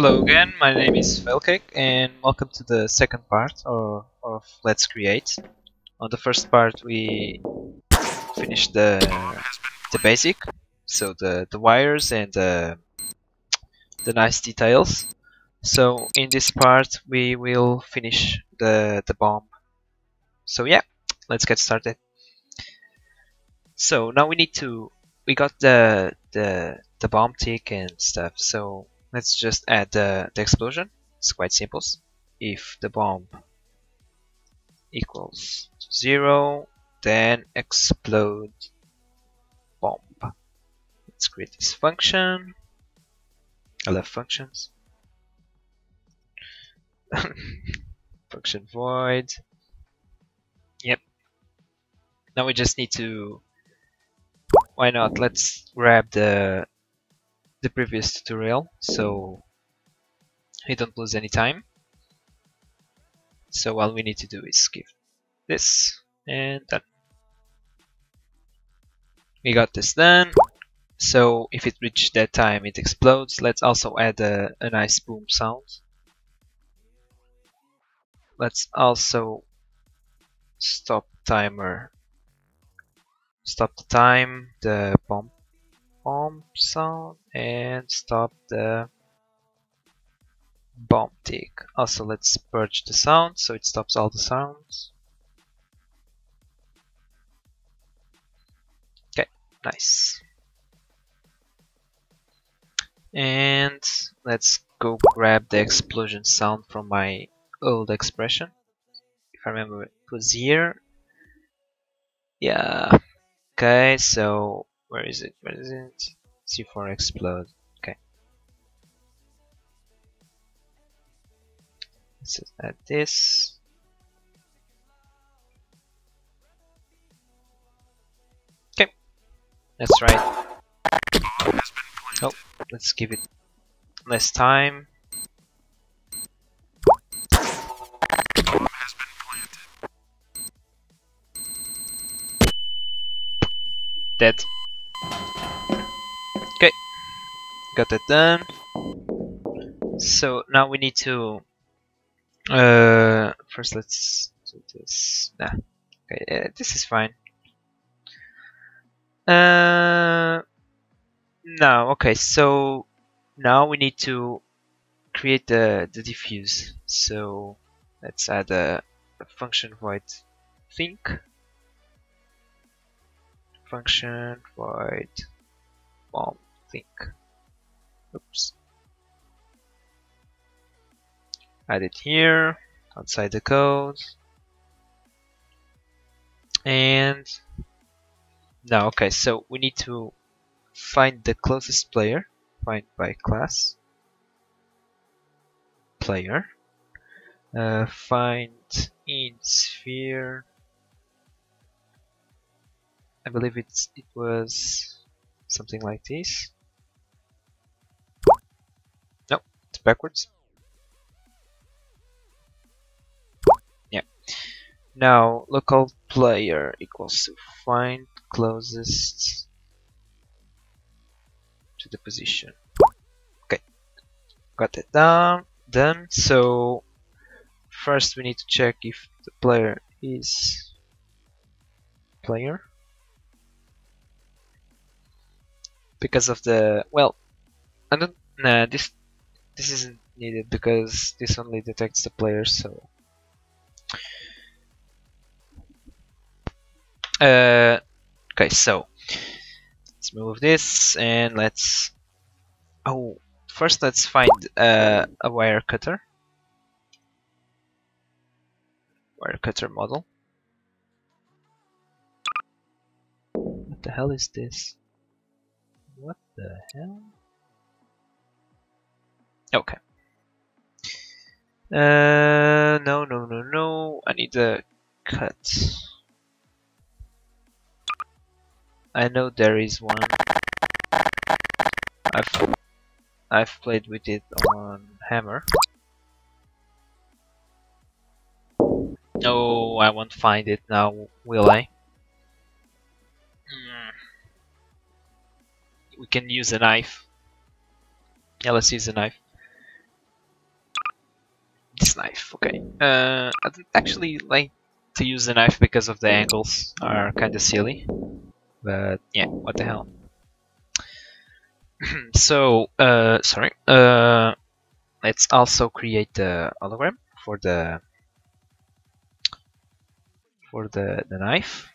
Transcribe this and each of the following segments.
Hello again, my name is Failcake and welcome to the second part of, of Let's Create. On the first part we finished the the basic, so the, the wires and the, the nice details. So in this part we will finish the, the bomb. So yeah, let's get started. So now we need to we got the the the bomb tick and stuff. So let's just add the, the explosion. It's quite simple. If the bomb equals zero, then explode bomb. Let's create this function. I love functions. function void. Yep. Now we just need to why not let's grab the the previous tutorial so we don't lose any time. So all we need to do is give this and done we got this done. So if it reaches that time it explodes let's also add a, a nice boom sound. Let's also stop timer. Stop the time the bomb bomb sound and stop the bomb tick. Also let's purge the sound so it stops all the sounds. Okay, nice. And let's go grab the explosion sound from my old expression. If I remember it was here. Yeah. Okay, so where is it? Where is it? C4 explode. Okay. Let's add this. Okay. That's right. Oh, let's give it less time. Dead. Got that done. So now we need to. Uh, first, let's do this. Nah, okay, uh, this is fine. Uh, now, okay, so now we need to create the the diffuse. So let's add a, a function void think function void bomb think. Add it here outside the code. And now, okay, so we need to find the closest player. Find by class player. Uh, find in sphere I believe it's it was something like this. It's backwards. Yeah. Now local player equals to find closest to the position. Okay, got it down done. So first we need to check if the player is player because of the well I don't nah this this isn't needed because this only detects the player so. Uh, okay so let's move this and let's oh first let's find uh, a wire cutter. Wire cutter model. What the hell is this? What the hell? Okay. Uh, no, no, no, no. I need a cut. I know there is one. I've I've played with it on Hammer. No, I won't find it now, will I? we can use a knife. Yeah, let's use a knife. Knife. Okay. Uh, I don't actually like to use the knife because of the angles are kind of silly. But yeah, what the hell. so, uh, sorry. Uh, let's also create the hologram for the for the the knife.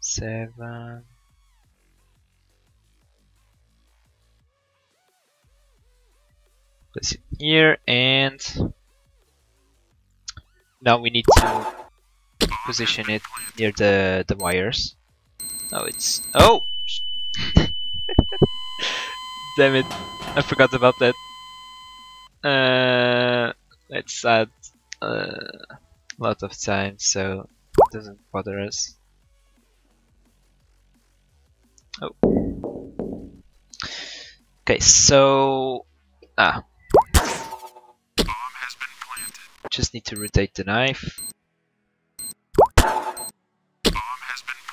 Seven. Place it here and now we need to position it near the the wires. Oh, it's oh, damn it! I forgot about that. Uh, let's add uh, a lot of time so it doesn't bother us. Oh. Okay, so ah, just need to rotate the knife.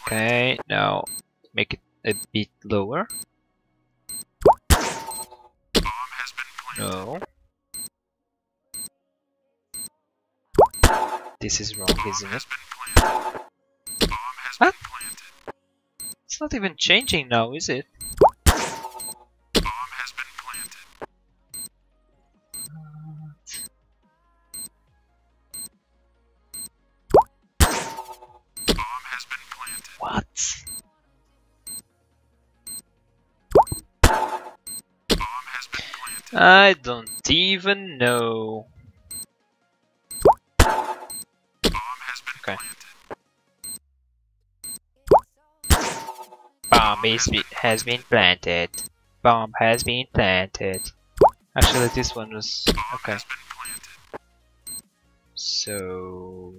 Okay, now make it a bit lower. No. This is wrong, isn't it? What? It's not even changing now, is it? I don't even know. Okay. Bomb is be has been planted. Bomb has been planted. Actually, this one was okay. So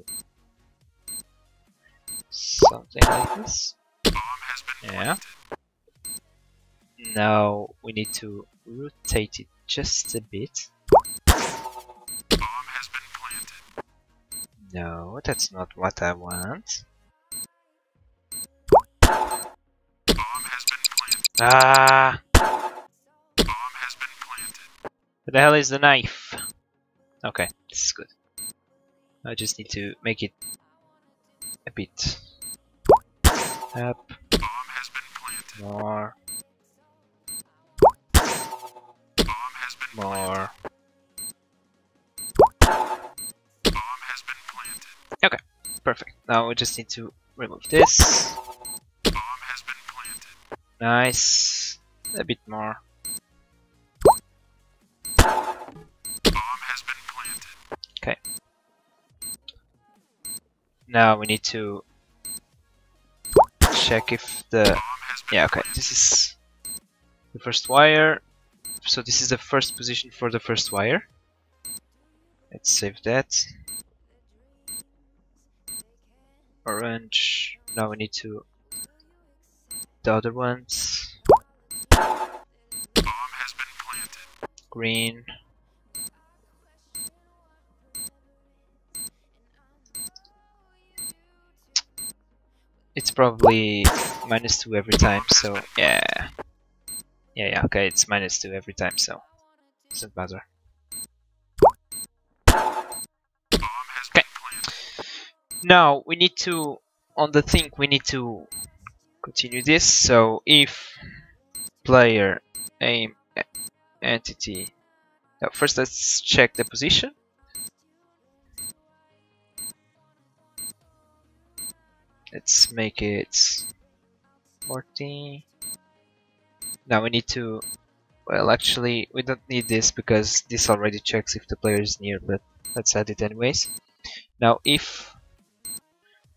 something like this. Yeah. Now we need to rotate it just a bit. No, that's not what I want. Ah! Where the hell is the knife? Okay, this is good. I just need to make it a bit up more more. Okay perfect. Now we just need to remove this. Nice. A bit more. Okay. Now we need to check if the yeah okay this is the first wire so this is the first position for the first wire. Let's save that. Orange. Now we need to the other ones. Green. It's probably minus 2 every time, so yeah. Yeah, yeah, okay, it's minus 2 every time, so doesn't matter. Okay. Now, we need to, on the thing, we need to continue this, so if player aim entity now first let's check the position let's make it 40 now we need to well actually we don't need this because this already checks if the player is near but let's add it anyways now if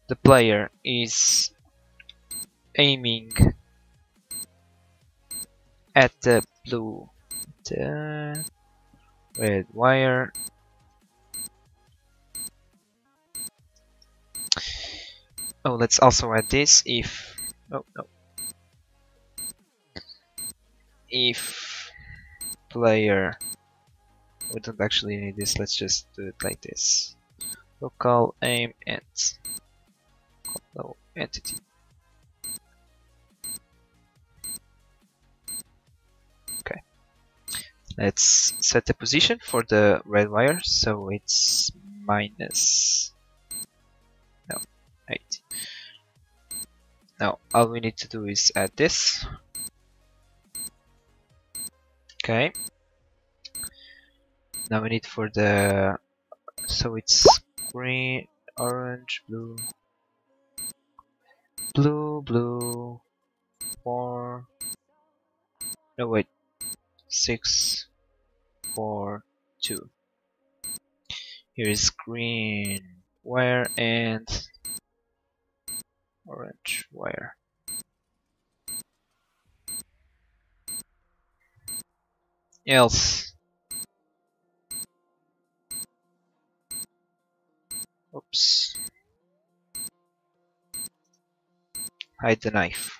the player is aiming at the blue the red wire Oh, let's also add this if... Oh, no. If player... We don't actually need this, let's just do it like this. Local aim ent. Local entity. Okay. Let's set the position for the red wire, so it's minus no 8. Now all we need to do is add this. Okay. Now we need for the so it's green, orange, blue, blue, blue, four. No wait, six, four, two. Here is green wire and orange wire. Else. Oops. Hide the knife.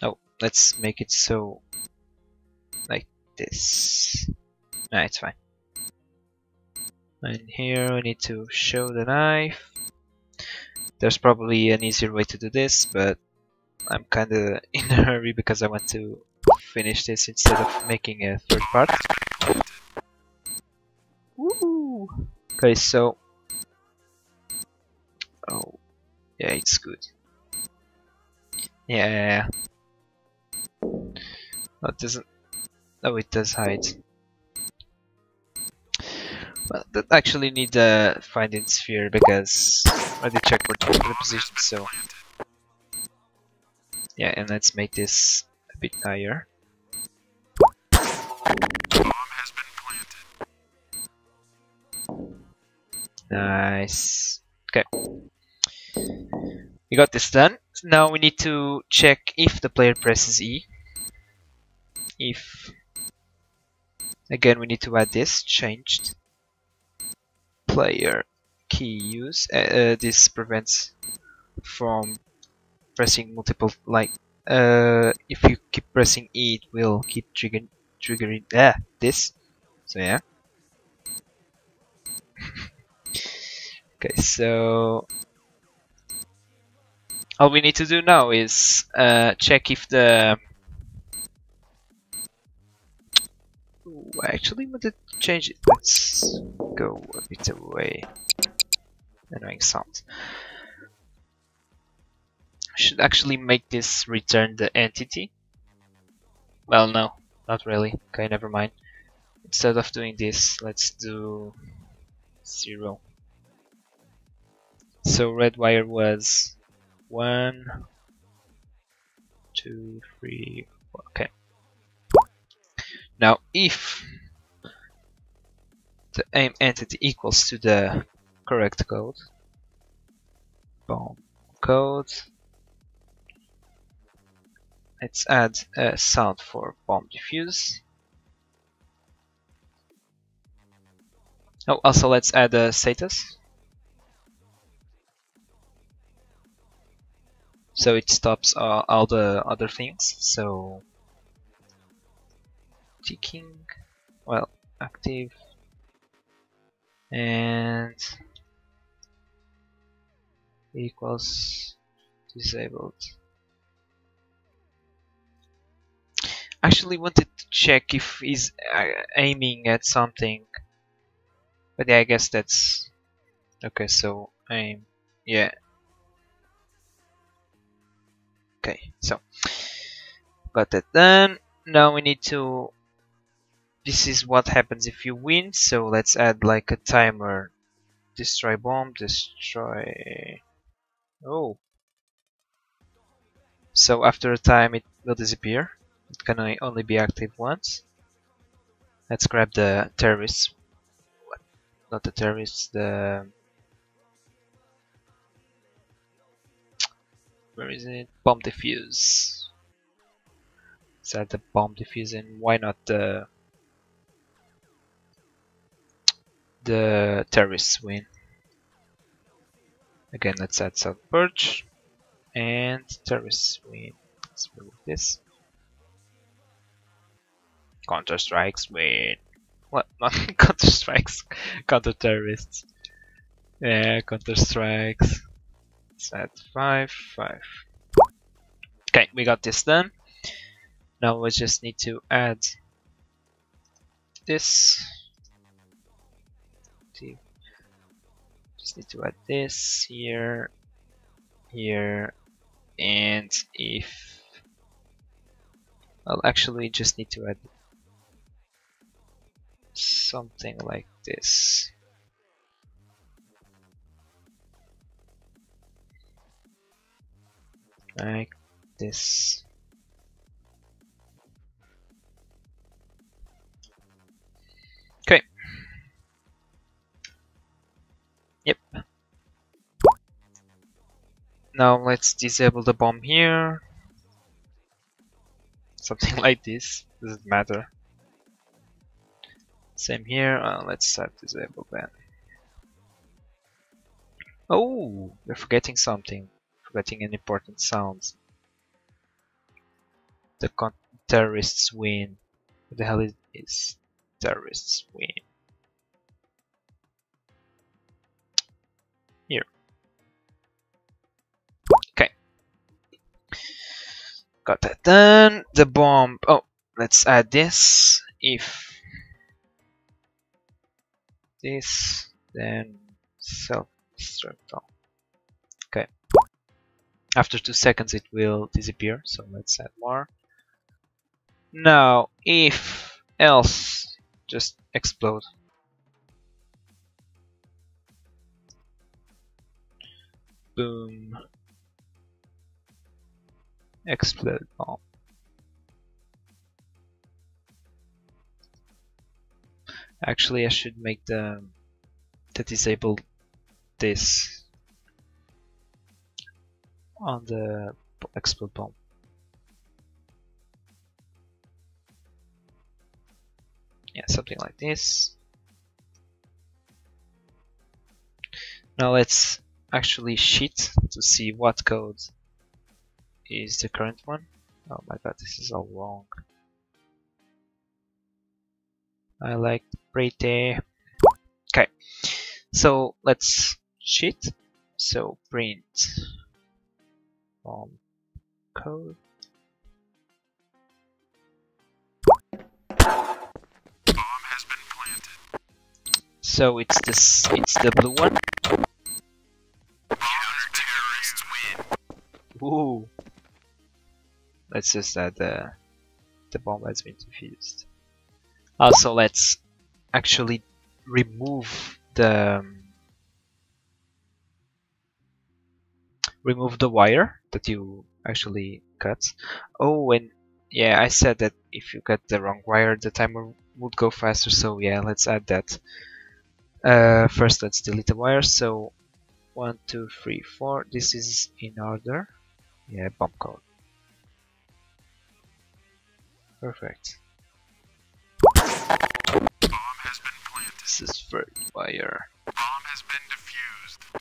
Oh, let's make it so like this. Nah, it's fine. And here we need to show the knife. There's probably an easier way to do this, but I'm kinda in a hurry because I want to finish this instead of making a third part. Woo! Okay, so... Oh, yeah, it's good. Yeah. That doesn't... Oh, it does hide. Well, that actually need a finding sphere because I already check for the position, so yeah, and let's make this a bit higher. Nice. Okay. We got this done. Now we need to check if the player presses E. If again we need to add this changed player key use. Uh, uh, this prevents from pressing multiple like uh, if you keep pressing E it will keep triggering triggering ah, this. So yeah. Okay so all we need to do now is uh, check if the Ooh, I actually want to change it. Let's go a bit away. Annoying sound should actually make this return the entity. Well, no, not really. Okay, never mind. Instead of doing this, let's do zero. So red wire was one, two, three, four. Okay. Now, if the aim entity equals to the correct code, bomb code Let's add a sound for bomb diffuse. Oh, also let's add a status. So it stops uh, all the other things. So ticking, well, active, and equals disabled. Actually wanted to check if he's uh, aiming at something. But yeah, I guess that's... Okay, so aim... Yeah. Okay, so... Got that done. Now we need to... This is what happens if you win, so let's add like a timer. Destroy bomb, destroy... Oh. So after a time it will disappear. Can only be active once. Let's grab the terrorists. Not the terrorists, the... Where is it? Bomb defuse. Let's add the bomb defuse and why not the... The terrorists win. Again, let's add some purge and terrorists win. Let's remove this. Counter Strikes with what? Not Counter Strikes, Counter Terrorists. Yeah, Counter Strikes. Set five five. Okay, we got this done. Now we just need to add this. Just need to add this here, here, and if I'll actually just need to add something like this. Like this. Okay. Yep. Now let's disable the bomb here. Something like this. Doesn't matter. Same here. Uh, let's set disable then. Oh, we're forgetting something. Forgetting an important sound. The terrorists win. What the hell is, is terrorists win? Here. Okay. Got that done. The bomb. Oh, let's add this. If this, then self-destruct. Okay. After two seconds it will disappear, so let's add more. Now, if else, just explode. Boom. Explode bomb. Actually, I should make the the disable this on the explode bomb. Yeah, something like this. Now let's actually sheet to see what code is the current one. Oh my god, this is all wrong. I like pretty. Okay, so let's sheet. So print from code. So it's this, it's the blue one. Ooh. Let's just add the the bomb has been defused. Also, let's actually remove the um, remove the wire that you actually cut. Oh, and yeah, I said that if you cut the wrong wire, the timer would go faster. So yeah, let's add that. Uh, first, let's delete the wire. So one, two, three, four. This is in order. Yeah, bomb code. Perfect. This is third wire. Bomb has been defused.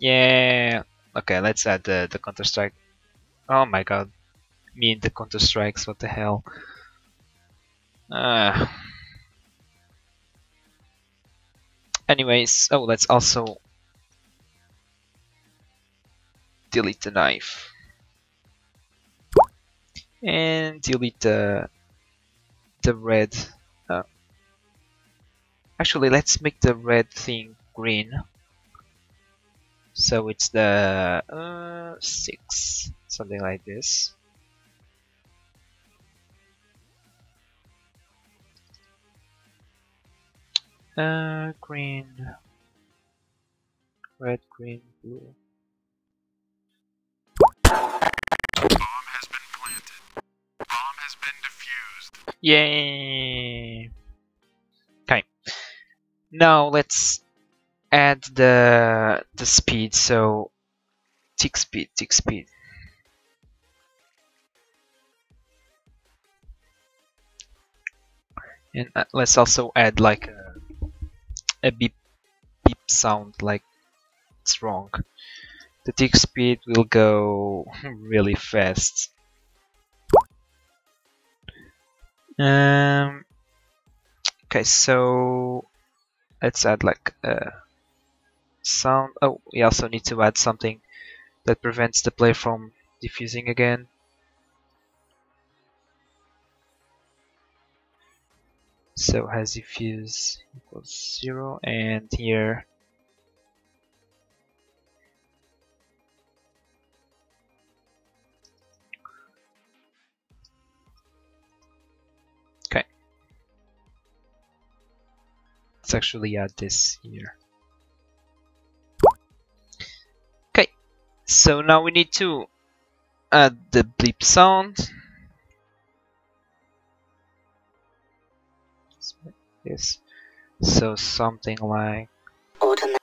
Yeah. Okay, let's add the, the Counter Strike. Oh my god. Me and the Counter Strikes, what the hell. Uh. Anyways, oh, let's also delete the knife and delete the the red uh, actually let's make the red thing green. So it's the uh, 6 something like this. Uh, green red green blue Yay! Okay. Now let's add the the speed. So tick speed, tick speed. And uh, let's also add like a, a beep beep sound, like it's wrong. The tick speed will go really fast. Um, okay, so let's add like a sound. Oh, we also need to add something that prevents the player from diffusing again. So has diffuse equals zero and here Let's actually add this here. Okay, so now we need to add the bleep sound. Yes. So something like Autumn.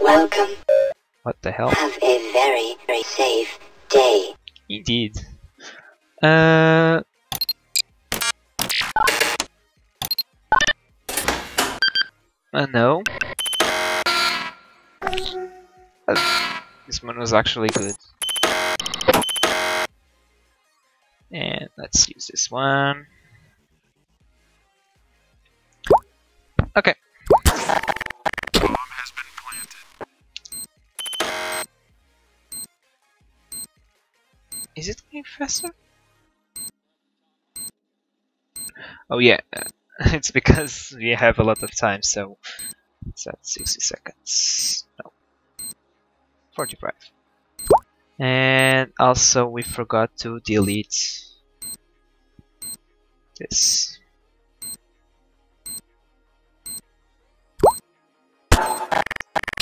Welcome. what the hell? Have a very, very safe day. Indeed. Uh. Uh, no. Uh, this one was actually good. And let's use this one. Okay. Is it going faster? Oh yeah, it's because we have a lot of time, so it's at 60 seconds. No. 45. And also we forgot to delete this.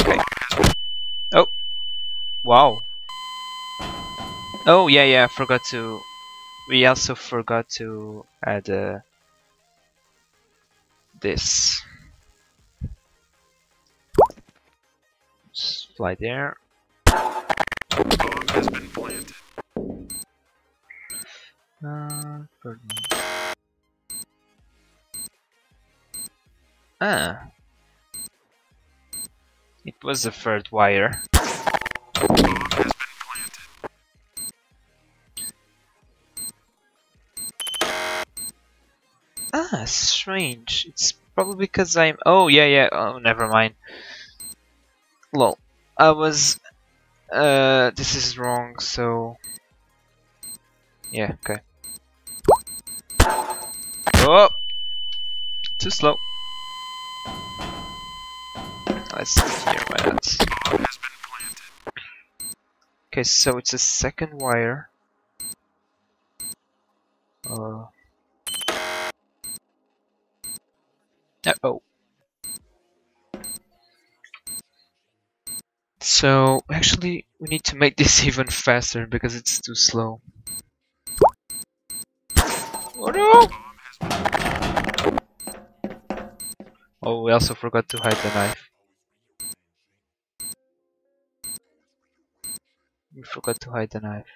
Okay. Oh. Wow. Oh yeah, yeah. I forgot to. We also forgot to add uh, this. Just fly there. Uh. Ah. It was the third wire. Strange. It's probably because I'm. Oh, yeah, yeah. Oh, never mind. Lol. I was. Uh, this is wrong, so. Yeah, okay. Oh! Too slow. Let's here, why? Okay, so it's a second wire. Uh. Uh, oh. So actually we need to make this even faster because it's too slow. Oh no! Oh, we also forgot to hide the knife. We forgot to hide the knife.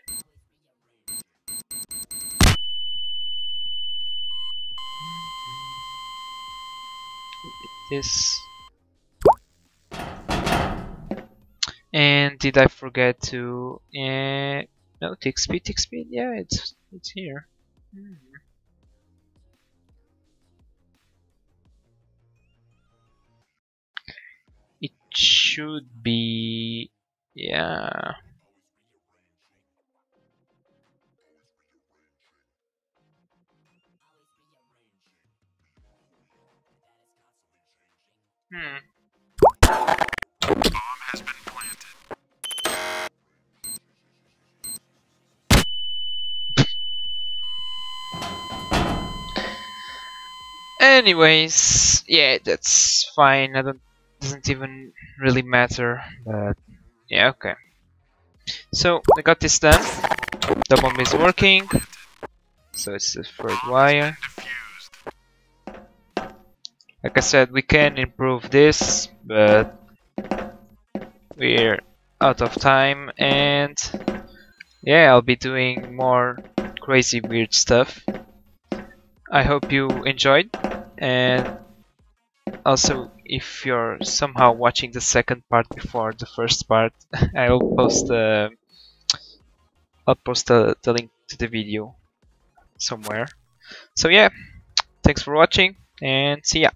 This. And did I forget to? Uh, no, tick speed. Yeah, it's it's here. Hmm. It should be. Yeah. Anyways, yeah, that's fine. I don't doesn't even really matter, but yeah, okay. So I got this done. The bomb is working. So it's the third wire. Like I said, we can improve this, but we're out of time and yeah, I'll be doing more crazy weird stuff. I hope you enjoyed and also if you're somehow watching the second part before the first part, I'll post uh, I'll post the, the link to the video somewhere. So yeah, thanks for watching and see ya.